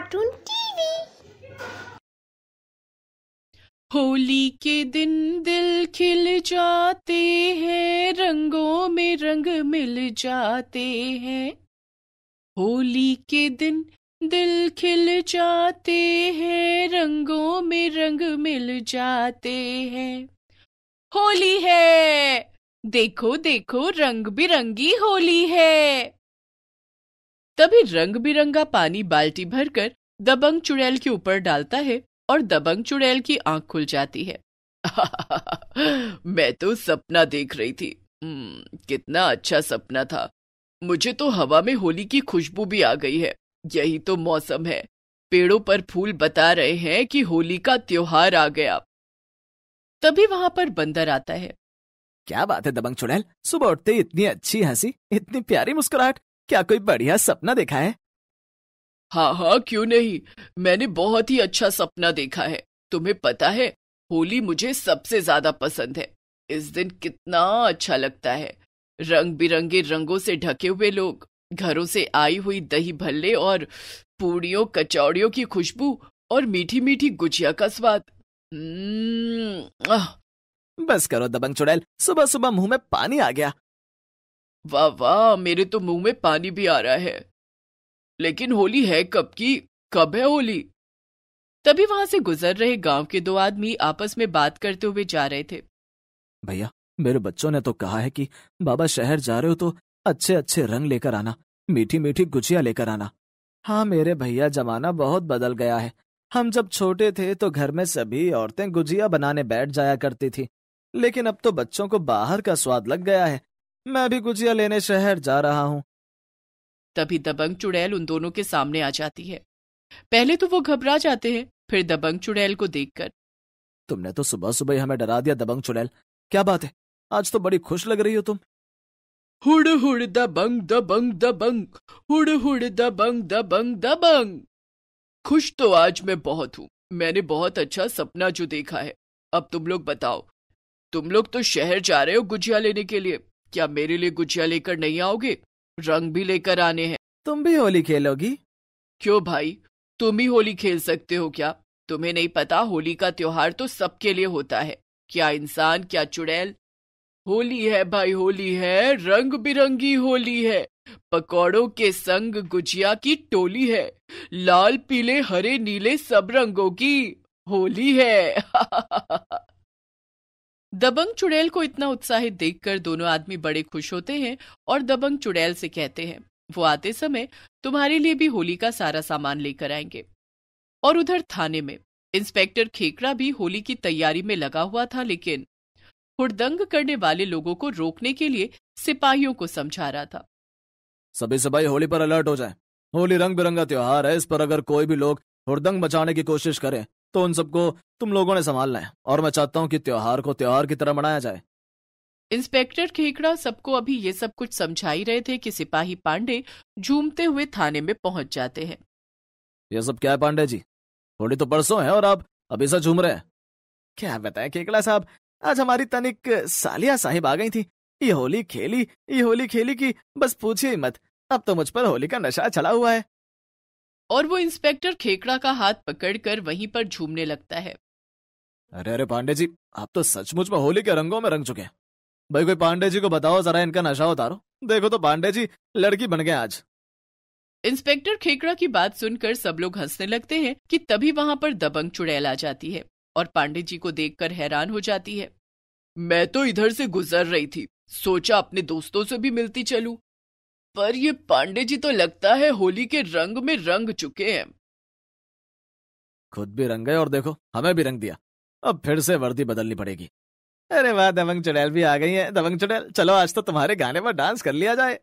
Cartoon TV. Holi के दिन दिल खिल जाते हैं, रंगों में रंग मिल जाते हैं। होली के दिन दिल खिल जाते हैं, रंगों में रंग मिल जाते हैं। होली है! देखो देखो, रंग बिरंगी होली है। तभी रंग बिरंगा पानी बाल्टी भरकर दबंग चुड़ैल के ऊपर डालता है और दबंग चुड़ैल की आँख खुल जाती है। मैं तो सपना देख रही थी। हम्म, कितना अच्छा सपना था। मुझे तो हवा में होली की खुशबू भी आ गई है। यही तो मौसम है। पेड़ों पर फूल बता रहे हैं कि होली का त्योहार आ गया। तभी वहाँ पर बंदर आता है। क्या बात है दबंग चुड़ैल? सुबह उठते इतनी अच्छी हँसी इतनी प्यारी मुस्कुराहट। क्या कोई बढ़िया सपना देखा है? हाँ हाँ क्यों नहीं? मैंने बहुत ही अच्छा सपना देखा है। तुम्हें पता है होली मुझे सबसे ज़्यादा पसंद है। इस दिन कितना अच्छा लगता है। रंग बिरंगे रंगों से ढके हुए लोग घरों से आई हुई दही भल्ले और पूड़ियों कचौड़ियों की खुशबू और मीठी मीठी गुजिया का स्वाद। हम्म, बस करो दबंग चुड़ैल। सुबह सुबह मुँह में पानी आ गया। वाह वाह, मेरे तो मुँह में पानी भी आ रहा है। लेकिन होली है कब की? कब है होली? तभी वहाँ से गुजर रहे गाँव के दो आदमी आपस में बात करते हुए जा रहे थे। भैया, मेरे बच्चों ने तो कहा है कि बाबा शहर जा रहे हो तो अच्छे अच्छे रंग लेकर आना मीठी मीठी गुजिया लेकर आना। हाँ मेरे भैया, जमाना बहुत बदल गया है। हम जब छोटे थे तो घर में सभी औरतें गुजिया बनाने बैठ जाया करती थी। लेकिन अब तो बच्चों को बाहर का स्वाद लग गया है। मैं भी गुजिया लेने शहर जा रहा हूँ। तभी दबंग चुड़ैल उन दोनों के सामने आ जाती है। पहले तो वो घबरा जाते हैं फिर दबंग चुड़ैल को देखकर। तुमने तो सुबह सुबह ही हमें डरा दिया दबंग चुड़ैल। क्या बात है? आज तो बड़ी खुश लग रही हो तुम। हुड़ हुड़ दबंग दबंग दबंग। हुड़ हुड़ दबंग दबंग दबंग। खुश तो आज मैं बहुत हूँ। मैंने बहुत अच्छा सपना जो देखा है। अब तुम लोग बताओ। तुम लोग तो शहर जा रहे हो गुजिया लेने के लिए। क्या मेरे लिए गुजिया लेकर नहीं आओगे? रंग भी लेकर आने हैं। तुम भी होली खेलोगी? क्यों भाई? तुम ही होली खेल सकते हो क्या? तुम्हें नहीं पता होली का त्योहार तो सबके लिए होता है। क्या इंसान क्या चुड़ैल? होली है भाई होली है। रंग बिरंगी होली है। पकौड़ों के संग गुजिया की टोली है। लाल पीले हरे नीले सब रंगों की होली है। दबंग चुड़ैल को इतना उत्साहित देखकर दोनों आदमी बड़े खुश होते हैं और दबंग चुड़ैल से कहते हैं, वो आते समय तुम्हारे लिए भी होली का सारा सामान लेकर आएँगे। और उधर थाने में, इंस्पेक्टर खेकड़ा भी होली की तैयारी में लगा हुआ था, लेकिन हुड़दंग करने वाले लोगों को रोकने के लिए सिपाहियों को समझा रहा था। सभी सिपाही होली पर अलर्ट हो जाए। होली रंग बिरंगा त्योहार है, इस पर अगर कोई भी लोग हुड़दंग बचाने की कोशिश करें तो उन सबको तुम लोगों ने संभालना है। और मैं चाहता हूँ कि त्योहार को त्योहार की तरह मनाया जाए। इंस्पेक्टर खेकड़ा सबको अभी ये सब कुछ समझा ही रहे थे कि सिपाही पांडे झूमते हुए थाने में पहुँच जाते हैं। ये सब क्या है पांडे जी? होली तो परसों है और आप अभी से झूम रहे हैं। क्या बताए केकड़ा साहब आज हमारी तनिक सालिया साहिब आ गई थी। ये होली खेली ये होली खेली की बस पूछिए मत। अब तो मुझ पर होली का नशा चला हुआ है। और वो इंस्पेक्टर खेकड़ा का हाथ पकड़कर वहीं पर झूमने लगता है। अरे अरे पांडे जी आप तो सचमुच में होली के रंगों में रंग चुके हैं। भाई कोई पांडे जी को बताओ जरा इनका नशा उतारो। देखो तो पांडे जी लड़की बन गए आज। इंस्पेक्टर खेकड़ा की बात सुनकर सब लोग हंसने लगते हैं कि तभी वहाँ पर दबंग चुड़ैल आ जाती है और पांडे जी को देखकर हैरान हो जाती है। मैं तो इधर से गुजर रही थी सोचा अपने दोस्तों से भी मिलती चलूँ। पर ये पांडे जी तो लगता है होली के रंग में रंग चुके हैं। खुद भी रंग गए और देखो हमें भी रंग दिया। अब फिर से वर्दी बदलनी पड़ेगी। अरे वाह दबंग चुड़ैल भी आ गई है। दबंग चुड़ैल चलो आज तो तुम्हारे गाने पर डांस कर लिया जाए।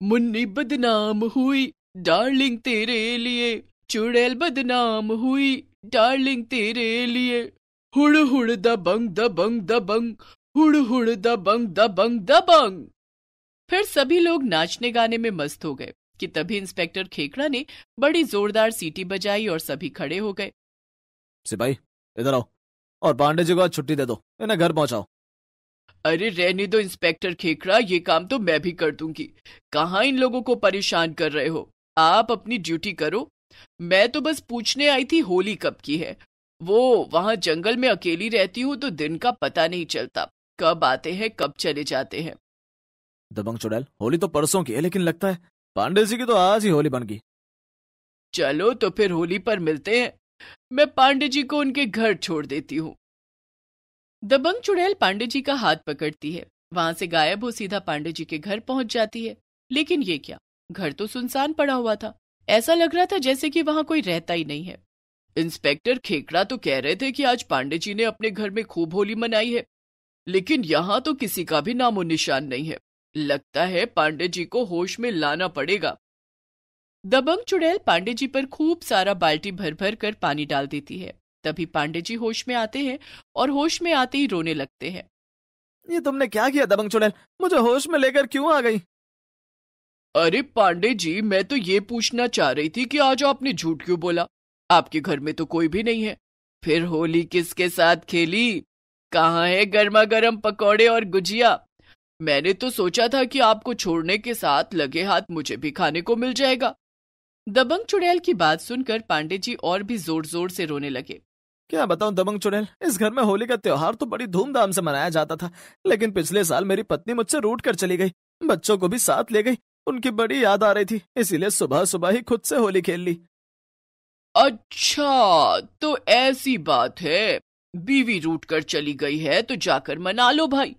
मुन्नी बदनाम हुई डार्लिंग तेरे लिए। चुड़ैल बदनाम हुई डार्लिंग तेरे लिए। हुड़ हुड़ दबंग दबंग दबंग। हुड़ हुड़ दबंग दबंग दबंग। फिर सभी लोग नाचने गाने में मस्त हो गए कि तभी इंस्पेक्टर खेकड़ा ने बड़ी जोरदार सीटी बजाई और सभी खड़े हो गए। सिपाही इधर आओ और पांडे जी को आज छुट्टी दे दो इन्हें घर पहुंचाओ। अरे रहने दो इंस्पेक्टर खेकड़ा ये काम तो मैं भी कर दूँगी। कहाँ इन लोगों को परेशान कर रहे हो? आप अपनी ड्यूटी करो। मैं तो बस पूछने आई थी होली कब की है। वो वहाँ जंगल में अकेली रहती हूँ तो दिन का पता नहीं चलता। कब आते हैं कब चले जाते हैं। दबंग चुड़ैल। होली तो परसों की है, लेकिन लगता है पांडे जी की तो आज ही होली बन गई। चलो तो फिर होली पर मिलते हैं। मैं पांडे जी को उनके घर छोड़ देती हूँ। दबंग चुड़ैल पांडे जी का हाथ पकड़ती है। वहाँ से गायब हो सीधा पांडे जी के घर पहुँच जाती है। लेकिन ये क्या? घर तो सुनसान पड़ा हुआ था। ऐसा लग रहा था जैसे कि वहाँ कोई रहता ही नहीं है। इंस्पेक्टर खेकड़ा तो कह रहे थे कि आज पांडे जी ने अपने घर में खूब होली मनाई है। लेकिन यहाँ तो किसी का भी नामो निशान नहीं है। लगता है पांडे जी को होश में लाना पड़ेगा। दबंग चुड़ैल पांडे जी पर खूब सारा बाल्टी भर भर कर पानी डाल देती है। तभी पांडे जी होश में आते हैं और होश में आते ही रोने लगते हैं। ये तुमने क्या किया दबंग चुड़ैल? मुझे होश में लेकर क्यों आ गई? अरे पांडे जी मैं तो ये पूछना चाह रही थी कि आज आपने झूठ क्यों बोला? आपके घर में तो कोई भी नहीं है। फिर होली किसके साथ खेली? कहाँ है गर्मा गर्म पकौड़े और गुजिया? मैंने तो सोचा था कि आपको छोड़ने के साथ लगे हाथ मुझे भी खाने को मिल जाएगा। दबंग चुड़ैल की बात सुनकर पांडे जी और भी ज़ोर ज़ोर से रोने लगे। क्या बताऊँ दबंग चुड़ैल इस घर में होली का त्योहार तो बड़ी धूमधाम से मनाया जाता था लेकिन पिछले साल मेरी पत्नी मुझसे रूट कर चली गई बच्चों को भी साथ ले गई उनकी बड़ी याद आ रही थी इसीलिए सुबह सुबह ही खुद से होली खेल ली। अच्छा तो ऐसी बात है बीवी रूट कर चली गई है तो जाकर मना लो भाई।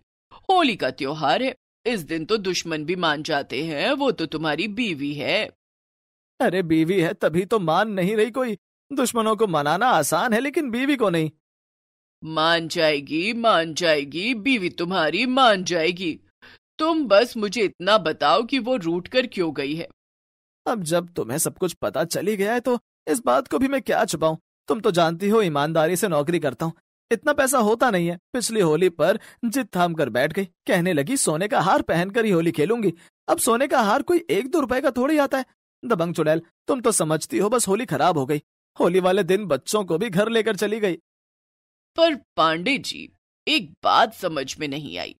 होली का त्योहार है। इस दिन तो दुश्मन भी मान जाते हैं वो तो तुम्हारी बीवी है। अरे बीवी है तभी तो मान नहीं रही कोई। दुश्मनों को मनाना आसान है लेकिन बीवी को नहीं। मान जाएगी मान जाएगी बीवी तुम्हारी मान जाएगी। तुम बस मुझे इतना बताओ कि वो रूट कर क्यों गई है। अब जब तुम्हें सब कुछ पता चली गया है तो इस बात को भी मैं क्या छुपाऊं? तुम तो जानती हो ईमानदारी से नौकरी करता हूँ। इतना पैसा होता नहीं है। पिछली होली पर जिद थाम कर बैठ गई। कहने लगी सोने का हार पहनकर ही होली खेलूँगी। अब सोने का हार कोई एक दो रुपए का थोड़ी आता है। दबंग चुड़ैल तुम तो समझती हो बस होली खराब हो गई। होली वाले दिन बच्चों को भी घर लेकर चली गई। पर पांडे जी एक बात समझ में नहीं आई।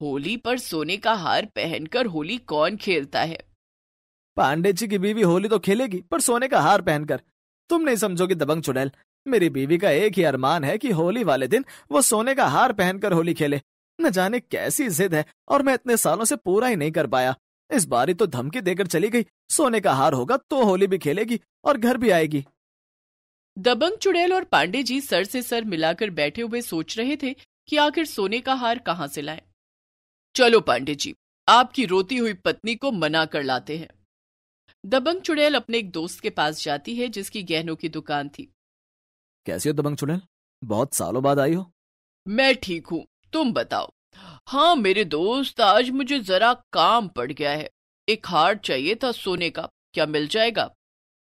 होली पर सोने का हार पहनकर होली कौन खेलता है? पांडे जी की बीवी होली तो खेलेगी पर सोने का हार पहनकर। तुम नहीं समझोगी दबंग चुड़ैल मेरी बीवी का एक ही अरमान है कि होली वाले दिन वो सोने का हार पहनकर होली खेले। न जाने कैसी जिद है, और मैं इतने सालों से पूरा ही नहीं कर पाया। इस बारी तो धमकी देकर चली गई, सोने का हार होगा तो होली भी खेलेगी और घर भी आएगी। दबंग चुड़ैल और पांडे जी सर से सर मिलाकर बैठे हुए सोच रहे थे कि आखिर सोने का हार कहाँ से लाए। चलो पांडे जी, आपकी रोती हुई पत्नी को मना कर लाते हैं। दबंग चुड़ैल अपने एक दोस्त के पास जाती है जिसकी गहनों की दुकान थी। कैसी हो दबंग चुड़ैल? बहुत सालों बाद आई हो। मैं ठीक हूँ तुम बताओ। हाँ मेरे दोस्त आज मुझे जरा काम पड़ गया है। एक हार चाहिए था सोने का क्या मिल जाएगा?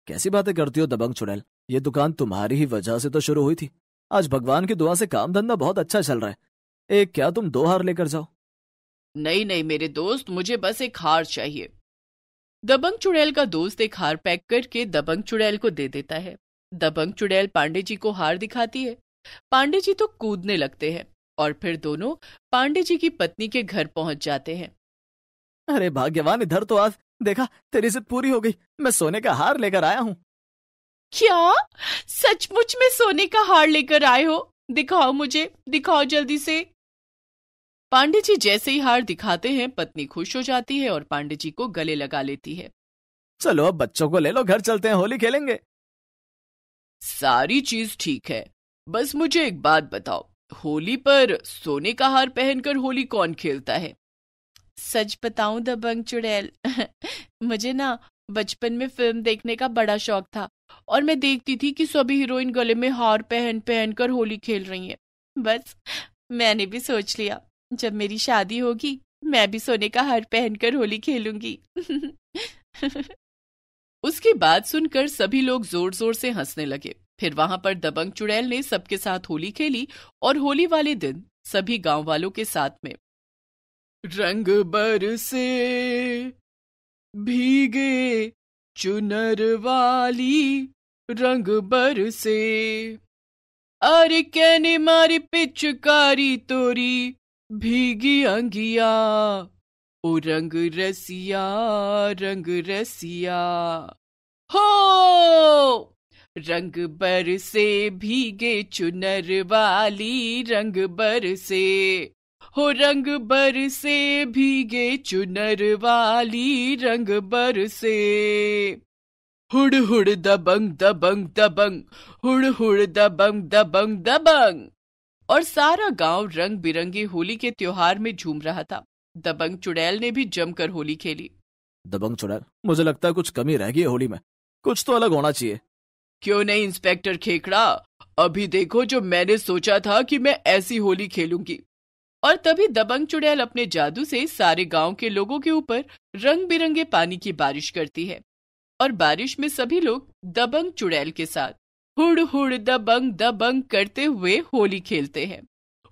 कैसी बातें करती हो दबंग चुड़ैल? ये दुकान तुम्हारी ही वजह से तो शुरू हुई थी। आज भगवान की दुआ से काम धंधा बहुत अच्छा चल रहा है। एक क्या तुम दो हार लेकर जाओ। नहीं नहीं मेरे दोस्त मुझे बस एक हार चाहिए। दबंग चुड़ैल का दोस्त एक हार पैक करके दबंग चुड़ैल को दे देता है। दबंग चुड़ैल पांडे जी को हार दिखाती है। पांडे जी तो कूदने लगते हैं और फिर दोनों पांडे जी की पत्नी के घर पहुँच जाते हैं। अरे भाग्यवान इधर तो आज देखा तेरी जिद पूरी हो गई। मैं सोने का हार लेकर आया हूँ। क्या? सचमुच में सोने का हार लेकर आए हो? दिखाओ मुझे दिखाओ जल्दी से। पांडे जी जैसे ही हार दिखाते हैं पत्नी खुश हो जाती है और पांडे जी को गले लगा लेती है। चलो अब बच्चों को ले लो घर चलते हैं होली खेलेंगे। सारी चीज़ ठीक है। बस मुझे एक बात बताओ, होली पर सोने का हार पहनकर होली कौन खेलता है? सच बताऊँ दबंग चुड़ैल, मुझे ना बचपन में फ़िल्म देखने का बड़ा शौक था और मैं देखती थी कि सभी हीरोइन गले में हार पहन पहन कर होली खेल रही हैं। बस, मैंने भी सोच लिया, जब मेरी शादी होगी, मैं भी सोने का हार पहनकर होली खेलूँगी। उसकी बात सुनकर सभी लोग ज़ोर ज़ोर से हंसने लगे। फिर वहाँ पर दबंग चुड़ैल ने सबके साथ होली खेली और होली वाले दिन सभी गाँव वालों के साथ में रंग बर से भीगे चुनर वाली रंग बर से अरे कहने मारी पिचकारी तोरी भीगी अंगिया ओ रंग रसिया रंग रसिया। हो! रंग बर से भीगे चुनर वाली, रंग बर से। हो रंग बर से भीगे चुनर वाली, रंग बर से। हुड़ हुड़ दबंग दबंग दबंग। हुड़ हुड़ दबंग दबंग दबंग। और सारा गाँव रंग बिरंगी होली के त्योहार में झूम रहा था। दबंग चुड़ैल ने भी जमकर होली खेली। दबंग चुड़ैल? मुझे लगता है कुछ कमी रह गई है होली में। कुछ तो अलग होना चाहिए। क्यों नहीं इंस्पेक्टर खेकड़ा अभी देखो जो मैंने सोचा था कि मैं ऐसी होली खेलूँगी। और तभी दबंग चुड़ैल अपने जादू से सारे गाँव के लोगों के ऊपर रंग बिरंगे पानी की बारिश करती है। और बारिश में सभी लोग दबंग चुड़ैल के साथ हुड़ हुड़ दबंग दबंग करते हुए होली खेलते हैं।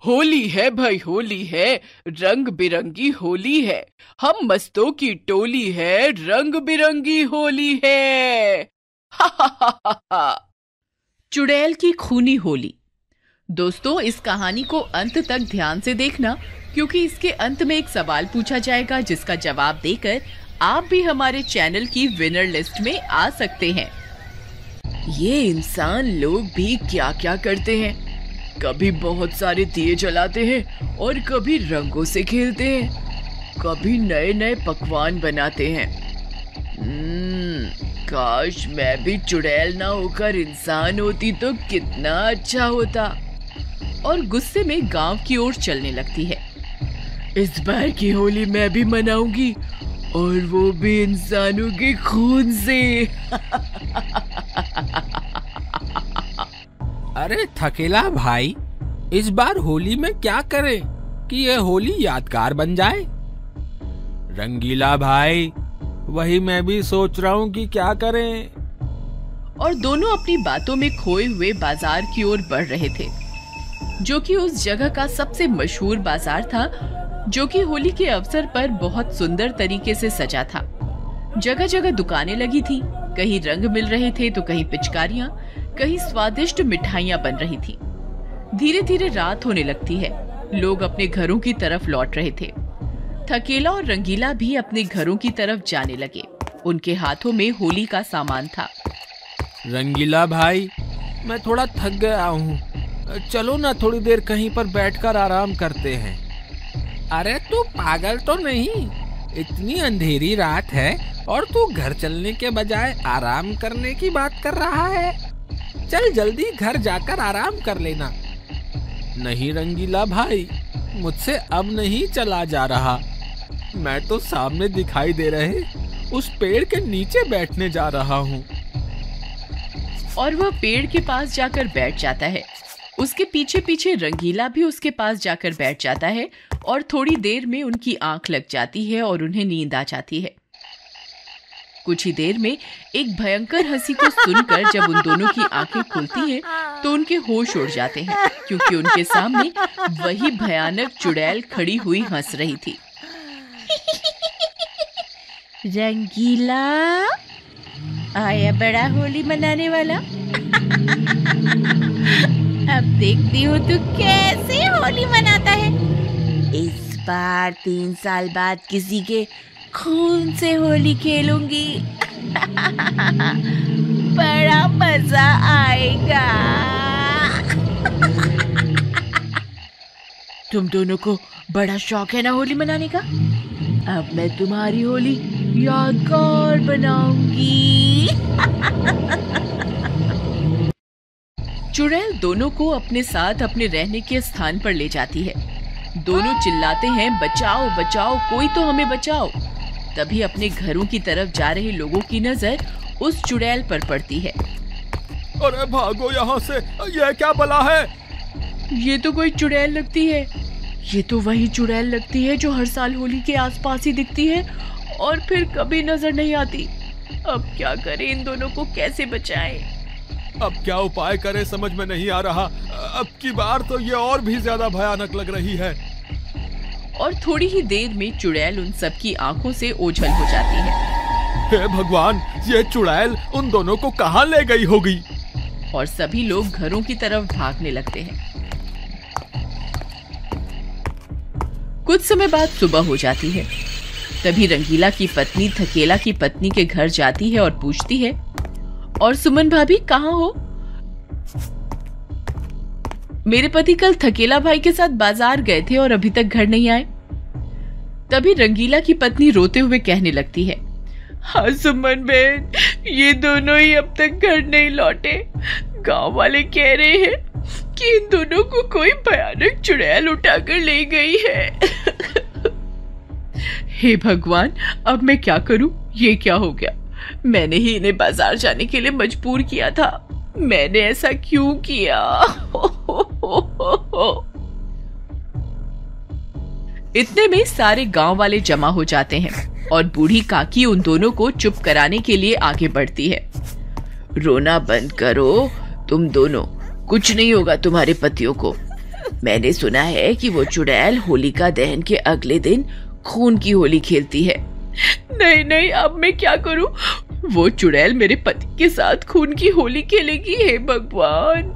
होली है भाई, होली है। रंग बिरंगी होली है। हम मस्तों की टोली है। रंग बिरंगी होली है। चुड़ैल की खूनी होली। दोस्तों, इस कहानी को अंत तक ध्यान से देखना, क्योंकि इसके अंत में एक सवाल पूछा जाएगा, जिसका जवाब देकर आप भी हमारे चैनल की विनर लिस्ट में आ सकते हैं। ये इंसान लोग भी क्या क्या करते हैं? कभी बहुत सारे दिए जलाते हैं और कभी रंगों से खेलते हैं। कभी नए नए पकवान बनाते हैं। हम्म, काश मैं भी चुड़ैल ना होकर इंसान होती तो कितना अच्छा होता। और गुस्से में गाँव की ओर चलने लगती है। इस बार की होली मैं भी मनाऊँगी और वो भी इंसानों के खून से। अरे थकेला भाई, इस बार होली में क्या करें कि यह होली यादगार बन जाए? रंगीला भाई, वही मैं भी सोच रहा हूँ कि क्या करें। और दोनों अपनी बातों में खोए हुए बाज़ार की ओर बढ़ रहे थे, जो कि उस जगह का सबसे मशहूर बाज़ार था, जो कि होली के अवसर पर बहुत सुंदर तरीके से सजा था। जगह जगह दुकानें लगी थी, कहीं रंग मिल रहे थे तो कहीं पिचकारियाँ कहीं स्वादिष्ट मिठाइयाँ बन रही थी। धीरे धीरे रात होने लगती है। लोग अपने घरों की तरफ़ लौट रहे थे। थकेला और रंगीला भी अपने घरों की तरफ़ जाने लगे। उनके हाथों में होली का सामान था। रंगीला भाई, मैं थोड़ा थक गया हूँ। चलो ना थोड़ी देर कहीं पर बैठकर आराम करते हैं। अरे तू पागल तो नहीं। इतनी अंधेरी रात है और तू घर चलने के बजाय आराम करने की बात कर रहा है। चल जल्दी घर जाकर आराम कर लेना। नहीं रंगीला भाई, मुझसे अब नहीं चला जा रहा। मैं तो सामने दिखाई दे रहे, उस पेड़ के नीचे बैठने जा रहा हूँ। और वह पेड़ के पास जाकर बैठ जाता है। उसके पीछे पीछे रंगीला भी उसके पास जाकर बैठ जाता है और थोड़ी देर में उनकी आँख लग जाती है और उन्हें नींद आ जाती है। कुछ ही देर में एक भयंकर हँसी को सुनकर जब उन दोनों की आँखें खुलती हैं तो उनके होश उड़ जाते हैं, क्योंकि उनके सामने वही भयानक चुड़ैल खड़ी हुई हंस रही थी। रंगीला, आया बड़ा होली मनाने वाला। अब देखती हूँ तू कैसे होली मनाता है। इस बार तीन साल बाद किसी के खून से होली खेलूँगी। बड़ा मज़ा आएगा। तुम दोनों को बड़ा शौक है ना होली मनाने का? अब मैं तुम्हारी होली यादगार बनाऊँगी। चुड़ैल दोनों को अपने साथ अपने रहने के स्थान पर ले जाती है। दोनों चिल्लाते हैं, बचाओ बचाओ, कोई तो हमें बचाओ। तभी अपने घरों की तरफ़ जा रहे लोगों की नज़र उस चुड़ैल पर पड़ती है। अरे भागो यहाँ से। यह क्या बला है? ये तो कोई चुड़ैल लगती है। ये तो वही चुड़ैल लगती है जो हर साल होली के आसपास ही दिखती है और फिर कभी नज़र नहीं आती। अब क्या करें इन दोनों को कैसे बचाएँ? अब क्या उपाय करें समझ में नहीं आ रहा। अब की बार तो ये और भी ज़्यादा भयानक लग रही है। और थोड़ी ही देर में चुड़ैल उन सबकी आँखों से ओझल हो जाती है। हे भगवान ये चुड़ैल उन दोनों को कहाँ ले गई होगी? और सभी लोग घरों की तरफ़ भागने लगते हैं। कुछ समय बाद सुबह हो जाती है। तभी रंगीला की पत्नी थकेला की पत्नी के घर जाती है और पूछती है और सुमन भाभी कहाँ हो? मेरे पति कल थकेला भाई के साथ बाज़ार गए थे और अभी तक घर नहीं आए। तभी रंगीला की पत्नी रोते हुए कहने लगती है हाँ सुमन बहन, ये दोनों ही अब तक घर नहीं लौटे। गाँव वाले कह रहे हैं कि इन दोनों को कोई भयानक चुड़ैल उठाकर ले गई है। हे भगवान, अब मैं क्या करूँ? ये क्या हो गया? मैंने ही इन्हें बाज़ार जाने के लिए मजबूर किया था। मैंने ऐसा क्यों किया? इतने में सारे गाँव वाले जमा हो जाते हैं और बूढ़ी काकी उन दोनों को चुप कराने के लिए आगे बढ़ती है। रोना बंद करो, तुम दोनों। कुछ नहीं होगा तुम्हारे पतियों को। मैंने सुना है कि वो चुड़ैल होलिका दहन के अगले दिन खून की होली खेलती है। नहीं नहीं, अब मैं क्या करूँ? वो चुड़ैल मेरे पति के साथ खून की होली खेलेगी हे भगवान।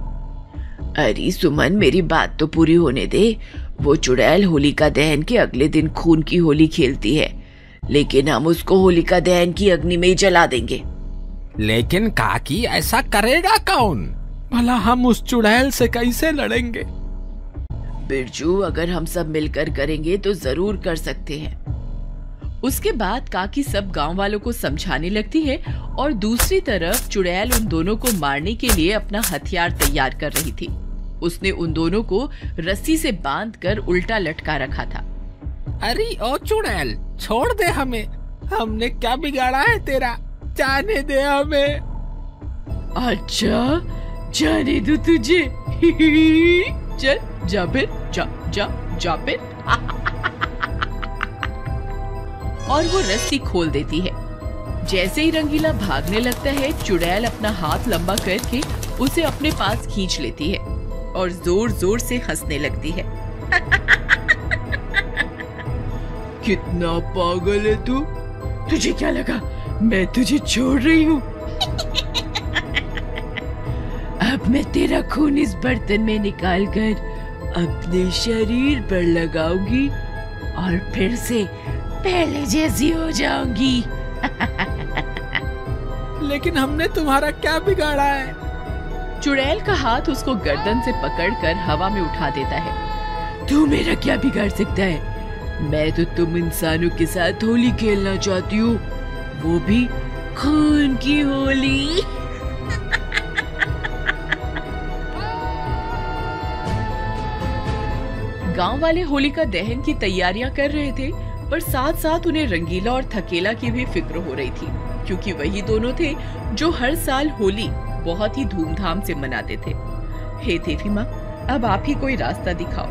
अरे सुमन मेरी बात तो पूरी होने दे। वो चुड़ैल होलिका दहन के अगले दिन खून की होली खेलती है। लेकिन हम उसको होलिका दहन की अग्नि में ही जला देंगे। लेकिन काकी ऐसा करेगा कौन? भला हम उस चुड़ैल से कैसे लड़ेंगे? बिरजू अगर हम सब मिलकर करेंगे तो ज़रूर कर सकते हैं। उसके बाद काकी सब गाँव वालों को समझाने लगती है और दूसरी तरफ़ चुड़ैल उन दोनों को मारने के लिए अपना हथियार तैयार कर रही थी। उसने उन दोनों को रस्सी से बांधकर उल्टा लटका रखा था। अरे ओ चुड़ैल छोड़ दे हमें। हमने क्या बिगाड़ा है तेरा? जाने दे हमें। अच्छा जाने दो तुझे। चल जा फिर जा जा जा फिर। और वो रस्सी खोल देती है। जैसे ही रंगीला भागने लगता है, चुड़ैल अपना हाथ लंबा करके उसे अपने पास खींच लेती है और ज़ोर ज़ोर से हंसने लगती है। कितना पागल है तू। तुझे क्या लगा? मैं तुझे छोड़ रही हूँ। अब मैं तेरा खून इस बर्तन में निकाल कर अपने शरीर पर लगाऊँगी और फिर से पहले जैसी हो जाऊँगी। लेकिन हमने तुम्हारा क्या बिगाड़ा है? चुड़ैल का हाथ उसको गर्दन से पकड़कर हवा में उठा देता है। तू मेरा क्या बिगाड़ सकता है? मैं तो तुम इंसानों के साथ होली खेलना चाहती हूँ। वो भी खून की होली। गाँव वाले होलिका दहन की तैयारियाँ कर रहे थे। पर साथ साथ उन्हें रंगीला और थकेला की भी फ़िक्र हो रही थी, क्योंकि वही दोनों थे जो हर साल होली बहुत ही धूमधाम से मनाते थे। हे देवी माँ, अब आप ही कोई रास्ता दिखाओ।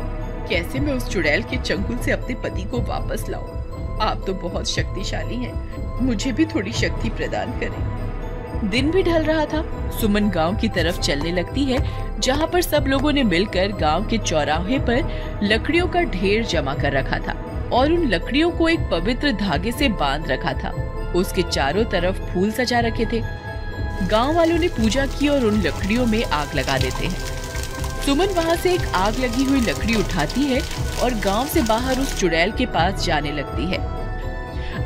कैसे मैं उस चुड़ैल के चंगुल से अपने पति को वापस लाऊं? आप तो बहुत शक्तिशाली हैं। मुझे भी थोड़ी शक्ति प्रदान करें। दिन भी ढल रहा था। सुमन गाँव की तरफ़ चलने लगती है, जहाँ पर सब लोगों ने मिलकर गाँव के चौराहे पर लकड़ियों का ढेर जमा कर रखा था। और उन लकड़ियों को एक पवित्र धागे से बाँध रखा था। उसके चारों तरफ़ फूल सजा रखे थे। गाँव वालों ने पूजा की और उन लकड़ियों में आग लगा देते हैं। सुमन वहाँ से एक आग लगी हुई लकड़ी उठाती है और गाँव से बाहर उस चुड़ैल के पास जाने लगती है।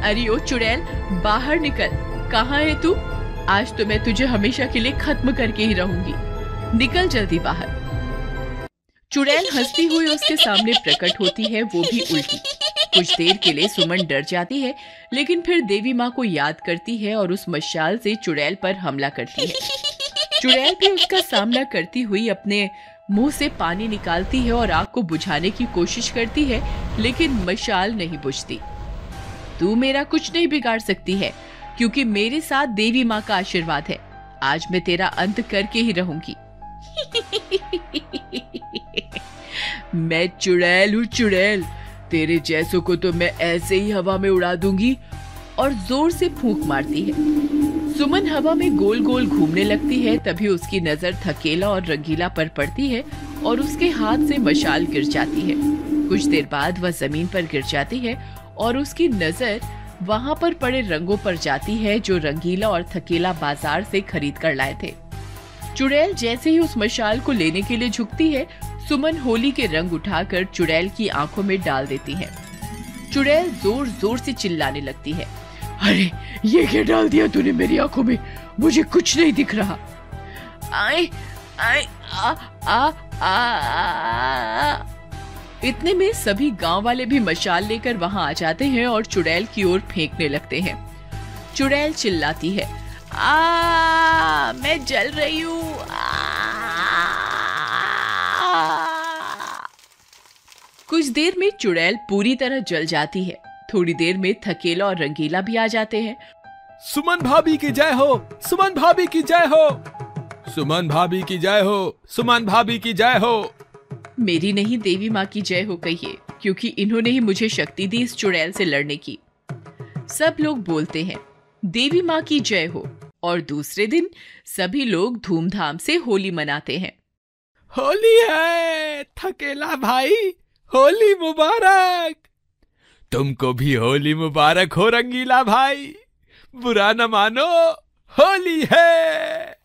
अरे ओ चुड़ैल, बाहर निकल। कहाँ है तू? आज तो मैं तुझे हमेशा के लिए खत्म करके ही रहूँगी। निकल जल्दी बाहर। चुड़ैल हंसती हुई उसके सामने प्रकट होती है, वो भी उल्टी। कुछ देर के लिए सुमन डर जाती है, लेकिन फिर देवी माँ को याद करती है और उस मशाल से चुड़ैल पर हमला करती है। चुड़ैल भी उसका सामना करती हुई अपने मुँह से पानी निकालती है और आग को बुझाने की कोशिश करती है, लेकिन मशाल नहीं बुझती। तू मेरा कुछ नहीं बिगाड़ सकती है, क्योंकि मेरे साथ देवी माँ का आशीर्वाद है। आज मैं तेरा अंत करके ही रहूँगी। मैं चुड़ैल हूँ, चुड़ैल। तेरे जैसों को तो मैं ऐसे ही हवा में उड़ा दूँगी और ज़ोर से फूंक मारती है। सुमन हवा में गोल गोल घूमने लगती है, तभी उसकी नज़र थकेला और रंगीला पर पड़ती है और उसके हाथ से मशाल गिर जाती है। कुछ देर बाद वह ज़मीन पर गिर जाती है और उसकी नज़र वहाँ पर पड़े रंगों पर जाती है जो रंगीला और थकेला बाज़ार से खरीद कर लाए थे। चुड़ैल जैसे ही उस मशाल को लेने के लिए झुकती है सुमन होली के रंग उठाकर चुड़ैल की आँखों में डाल देती है। चुड़ैल ज़ोर ज़ोर से चिल्लाने लगती है। अरे ये क्या डाल दिया तूने मेरी आँखों में? मुझे कुछ नहीं दिख रहा। आए आए आ आ आ, आ इतने में सभी गाँव वाले भी मशाल लेकर वहाँ आ जाते हैं और चुड़ैल की ओर फेंकने लगते हैं। चुड़ैल चिल्लाती है आ मैं जल रही हूँ कुछ देर में चुड़ैल पूरी तरह जल जाती है। थोड़ी देर में थकेला और रंगीला भी आ जाते हैं। सुमन भाभी की जय हो सुमन भाभी की जय हो। सुमन भाभी की जय हो सुमन भाभी की जय हो। मेरी नहीं देवी माँ की जय हो कहिए क्योंकि इन्होंने ही मुझे शक्ति दी इस चुड़ैल से लड़ने की। सब लोग बोलते हैं देवी माँ की जय हो। और दूसरे दिन सभी लोग धूमधाम से होली मनाते हैं। होली है, थकेला भाई, होली मुबारक। तुमको भी होली मुबारक हो, रंगीला भाई। बुरा न मानो, होली है।